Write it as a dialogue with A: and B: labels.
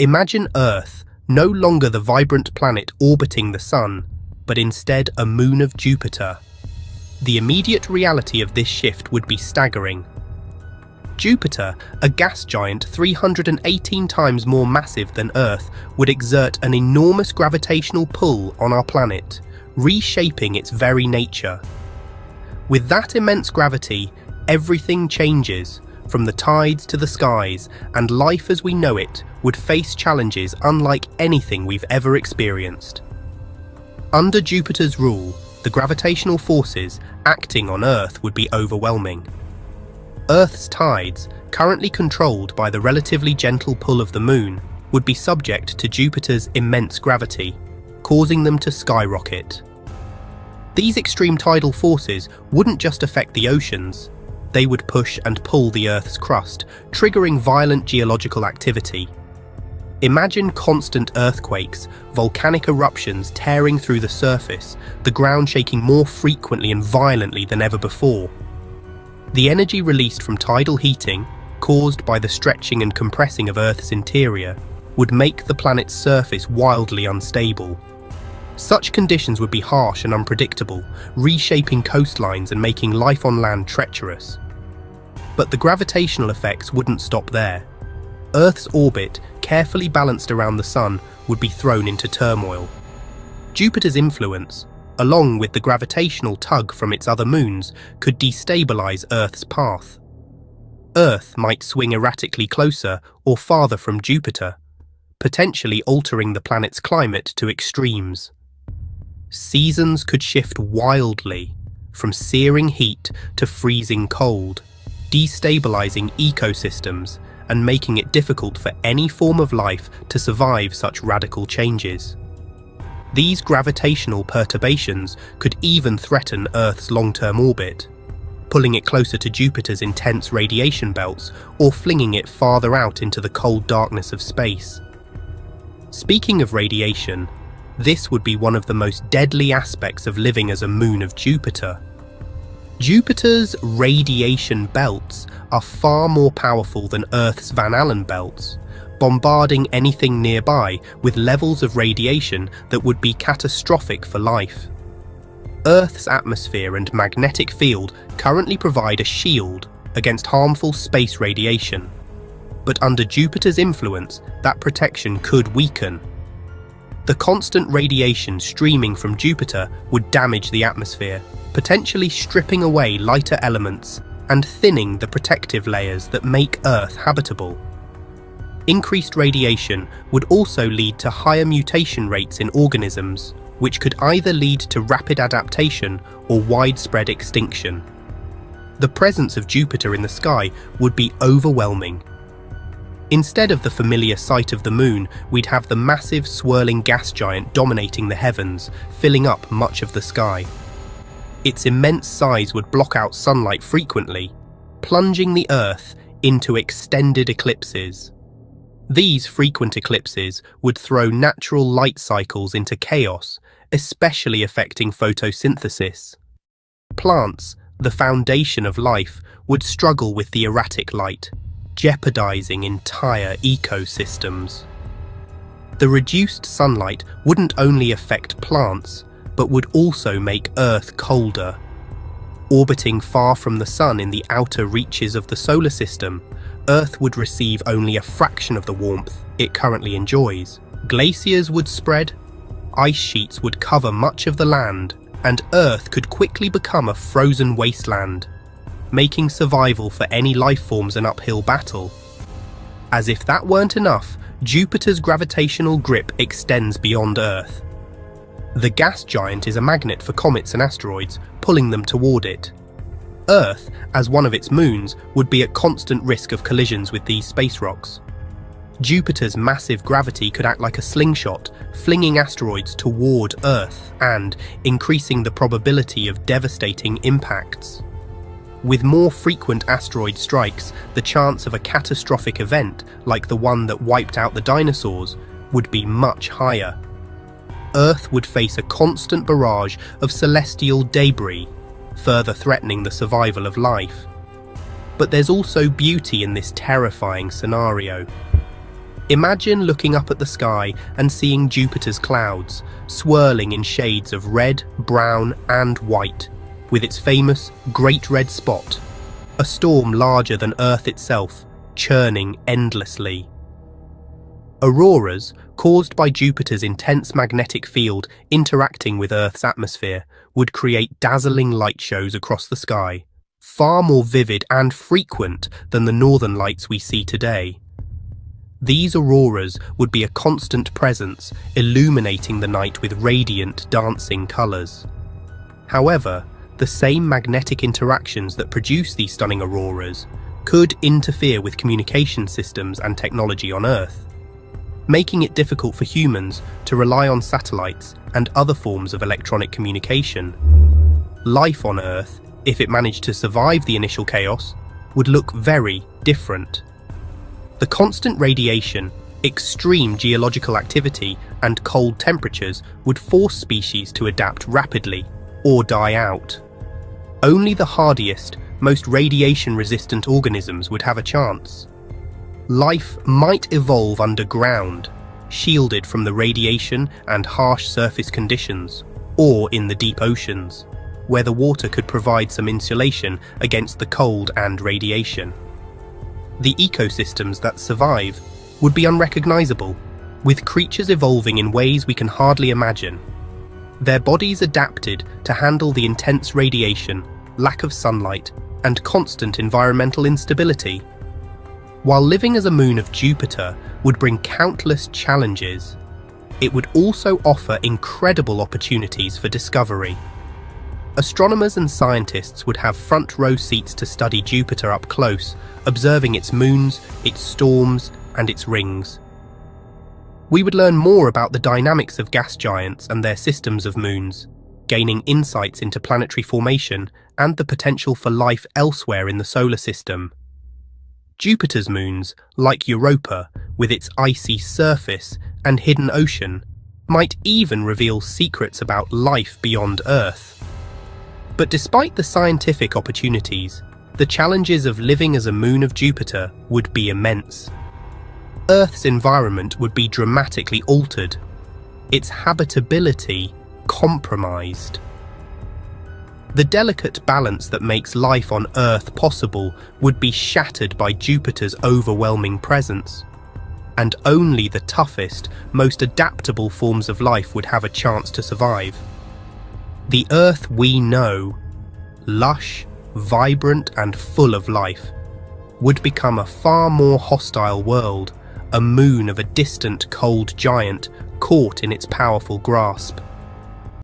A: Imagine Earth, no longer the vibrant planet orbiting the Sun, but instead a moon of Jupiter. The immediate reality of this shift would be staggering. Jupiter, a gas giant 318 times more massive than Earth, would exert an enormous gravitational pull on our planet, reshaping its very nature. With that immense gravity, everything changes, from the tides to the skies, and life as we know it would face challenges unlike anything we've ever experienced. Under Jupiter's rule, the gravitational forces acting on Earth would be overwhelming. Earth's tides, currently controlled by the relatively gentle pull of the Moon, would be subject to Jupiter's immense gravity, causing them to skyrocket. These extreme tidal forces wouldn't just affect the oceans, they would push and pull the Earth's crust, triggering violent geological activity. Imagine constant earthquakes, volcanic eruptions tearing through the surface, the ground shaking more frequently and violently than ever before. The energy released from tidal heating, caused by the stretching and compressing of Earth's interior, would make the planet's surface wildly unstable. Such conditions would be harsh and unpredictable, reshaping coastlines and making life on land treacherous. But the gravitational effects wouldn't stop there. Earth's orbit, carefully balanced around the Sun, would be thrown into turmoil. Jupiter's influence, along with the gravitational tug from its other moons, could destabilize Earth's path. Earth might swing erratically closer or farther from Jupiter, potentially altering the planet's climate to extremes. Seasons could shift wildly, from searing heat to freezing cold, destabilizing ecosystems and making it difficult for any form of life to survive such radical changes. These gravitational perturbations could even threaten Earth's long-term orbit, pulling it closer to Jupiter's intense radiation belts or flinging it farther out into the cold darkness of space. Speaking of radiation, this would be one of the most deadly aspects of living as a moon of Jupiter. Jupiter's radiation belts are far more powerful than Earth's Van Allen belts, bombarding anything nearby with levels of radiation that would be catastrophic for life. Earth's atmosphere and magnetic field currently provide a shield against harmful space radiation. But under Jupiter's influence, that protection could weaken. The constant radiation streaming from Jupiter would damage the atmosphere, potentially stripping away lighter elements and thinning the protective layers that make Earth habitable. Increased radiation would also lead to higher mutation rates in organisms, which could either lead to rapid adaptation or widespread extinction. The presence of Jupiter in the sky would be overwhelming. Instead of the familiar sight of the moon, we'd have the massive swirling gas giant dominating the heavens, filling up much of the sky. Its immense size would block out sunlight frequently, plunging the Earth into extended eclipses. These frequent eclipses would throw natural light cycles into chaos, especially affecting photosynthesis. Plants, the foundation of life, would struggle with the erratic light, jeopardizing entire ecosystems. The reduced sunlight wouldn't only affect plants, but would also make Earth colder. Orbiting far from the Sun in the outer reaches of the solar system, Earth would receive only a fraction of the warmth it currently enjoys. Glaciers would spread, ice sheets would cover much of the land, and Earth could quickly become a frozen wasteland, making survival for any life forms an uphill battle. As if that weren't enough, Jupiter's gravitational grip extends beyond Earth. The gas giant is a magnet for comets and asteroids, pulling them toward it. Earth, as one of its moons, would be at constant risk of collisions with these space rocks. Jupiter's massive gravity could act like a slingshot, flinging asteroids toward Earth and increasing the probability of devastating impacts. With more frequent asteroid strikes, the chance of a catastrophic event, like the one that wiped out the dinosaurs, would be much higher. Earth would face a constant barrage of celestial debris further threatening the survival of life. But there's also beauty in this terrifying scenario. Imagine looking up at the sky and seeing Jupiter's clouds, swirling in shades of red, brown and white, with its famous Great Red Spot, a storm larger than Earth itself, churning endlessly. Auroras, caused by Jupiter's intense magnetic field interacting with Earth's atmosphere, would create dazzling light shows across the sky, far more vivid and frequent than the northern lights we see today. These auroras would be a constant presence, illuminating the night with radiant, dancing colours. However, the same magnetic interactions that produce these stunning auroras could interfere with communication systems and technology on Earth, making it difficult for humans to rely on satellites and other forms of electronic communication. Life on Earth, if it managed to survive the initial chaos, would look very different. The constant radiation, extreme geological activity and cold temperatures would force species to adapt rapidly or die out. Only the hardiest, most radiation-resistant organisms would have a chance. Life might evolve underground, shielded from the radiation and harsh surface conditions, or in the deep oceans, where the water could provide some insulation against the cold and radiation the ecosystems that survive would be unrecognizable, with creatures evolving in ways we can hardly imagine. Their bodies adapted to handle the intense radiation, lack of sunlight, and constant environmental instability. While living as a moon of Jupiter would bring countless challenges, it would also offer incredible opportunities for discovery. Astronomers and scientists would have front row seats to study Jupiter up close, observing its moons, its storms, and its rings. We would learn more about the dynamics of gas giants and their systems of moons, gaining insights into planetary formation and the potential for life elsewhere in the solar system. Jupiter's moons, like Europa, with its icy surface and hidden ocean, might even reveal secrets about life beyond Earth. But despite the scientific opportunities, the challenges of living as a moon of Jupiter would be immense. Earth's environment would be dramatically altered, its habitability compromised. The delicate balance that makes life on Earth possible would be shattered by Jupiter's overwhelming presence. And only the toughest, most adaptable forms of life would have a chance to survive. The Earth we know, lush, vibrant and full of life, would become a far more hostile world, a moon of a distant cold giant caught in its powerful grasp.